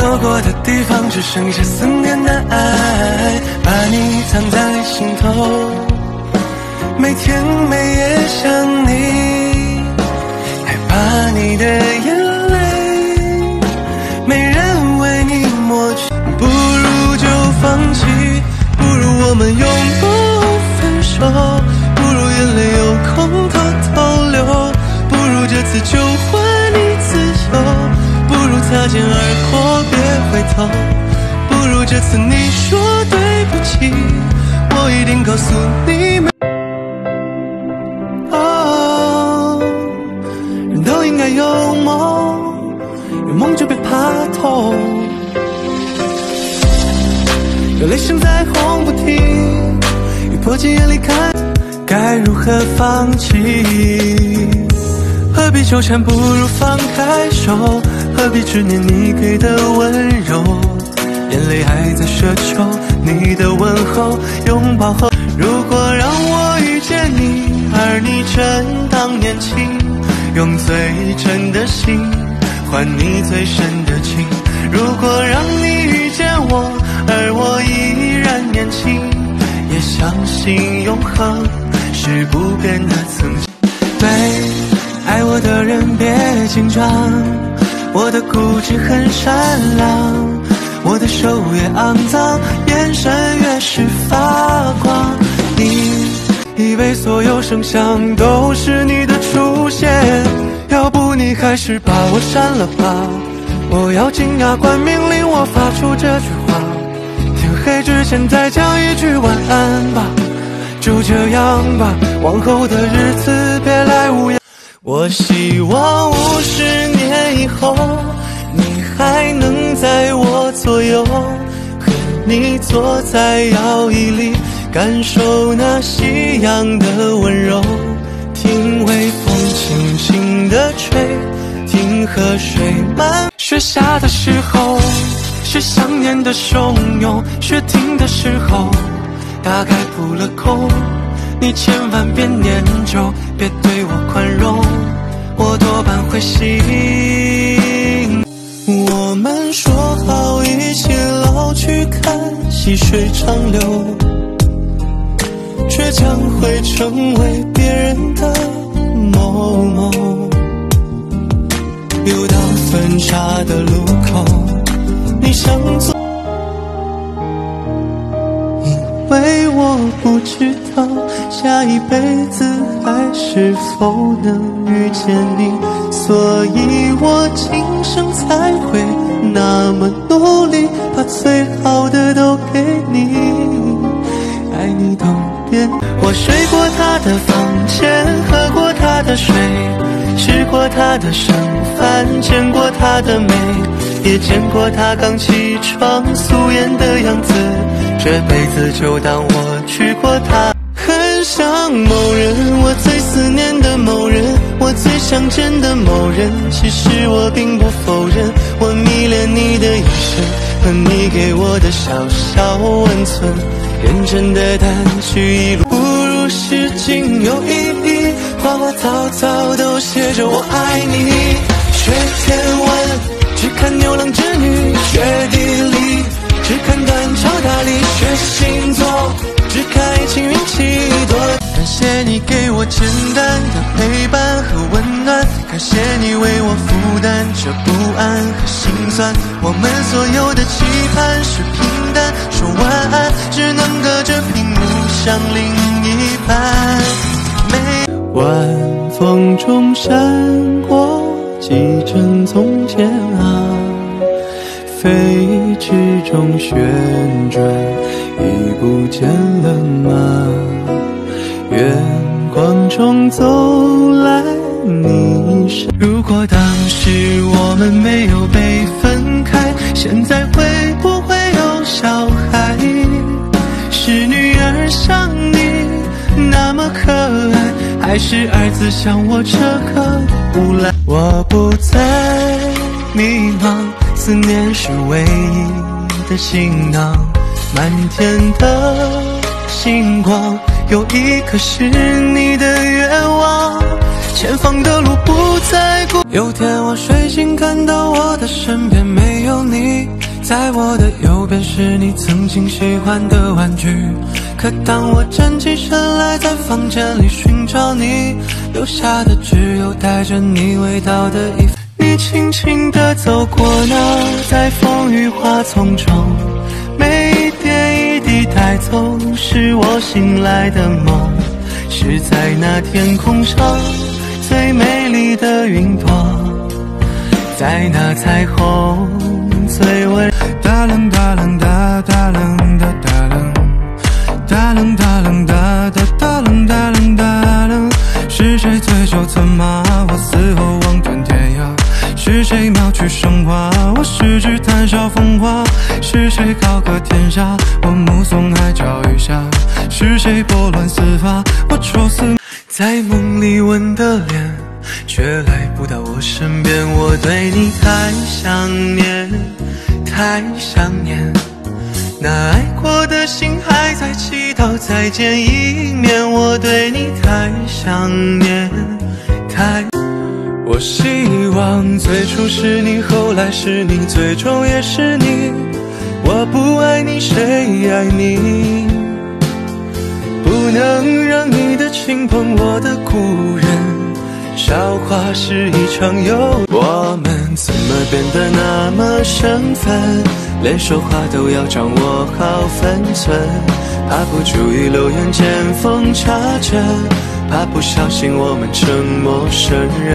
走过的地方只剩下思念的爱，把你藏在心头，每天每夜想你，害怕你的眼泪没人为你抹去，不如就放弃，不如我们永不分手，不如眼泪有空不如这次你说对不起，我一定告诉你。哦，人都应该有梦，有梦就别怕痛。有雷声在轰不停，雨泼进眼里看，该如何放弃？何必纠缠，不如放开手。何必执念你给的温柔？眼泪还在奢求你的问候，拥抱后。如果让我遇见你，而你正当年轻，用最真的心换你最深的情。如果让你遇见我，而我依然年轻，也相信永恒是不变的曾经。对，爱我的人别紧张，我的固执很善良，我的手越肮脏，眼神越是发光。你以为所有声响都是你的出现，要不你还是把我删了吧。我要紧牙关命令我发出这句话，天黑之前再讲一句晚安吧。就这样吧，往后的日子。我希望五十年以后，你还能在我左右，和你坐在摇椅里，感受那夕阳的温柔，听微风轻轻地吹，听河水慢。雪下的时候，是想念的汹涌；雪停的时候，大概扑了空。你千万别念旧，别对我宽容，我多半会心。我们说好一起老去，看细水长流，却将会成为别人的某某。又到分岔的路口，你想走，因为我不知道下一辈子还是否能遇见你，所以我今生才会那么努力，把最好的都给你，爱你都变。我睡过他的房间，喝过他的水。吃过他的剩饭，见过他的美，也见过他刚起床素颜的样子。这辈子就当我娶过她。很想某人，我最思念的某人，我最想见的某人。其实我并不否认，我迷恋你的眼神和你给我的小小温存。认真的掸去一路，不如是仅有意。花花草草都写着我爱你。学天文，只看牛郎织女；学地理，只看断桥大理；学星座，只看爱情运气多。感谢你给我简单的陪伴和温暖，感谢你为我负担这不安和心酸。我们所有的期盼是平淡，说晚安只能隔着屏幕想另一半。没。晚风中闪过几帧从前啊，飞驰中旋转，已不见了吗？远光中走来你身。如果当时我们没有被分开，现在会不会有小孩？是女儿像。还是儿子像我这个无赖，我不再迷茫，思念是唯一的行囊，满天的星光，有一颗是你的愿望，前方的路不再孤。有天我睡醒，看到我的身边没有你。在我的右边是你曾经喜欢的玩具，可当我站起身来，在房间里寻找你，留下的只有带着你味道的衣服。你轻轻地走过那在风雨花丛中，每一点一滴带走，是我醒来的梦，是在那天空上最美丽的云朵，在那彩虹最温。哒啦哒啦哒哒啦十指谈笑风华？是谁高歌天下，我目送海角余霞？是谁拨乱丝发，我愁思？在梦里吻的脸，却来不到我身边。我对你太想念，太想念。那爱过的心还在祈祷再见一面。我对你太想念，太。希望最初是你，后来是你，最终也是你。我不爱你，谁爱你？不能让你的亲朋我的故人，笑话是一场游。我们怎么变得那么生分？连说话都要掌握好分寸，怕不注意留言见缝插针，怕不小心我们成陌生人。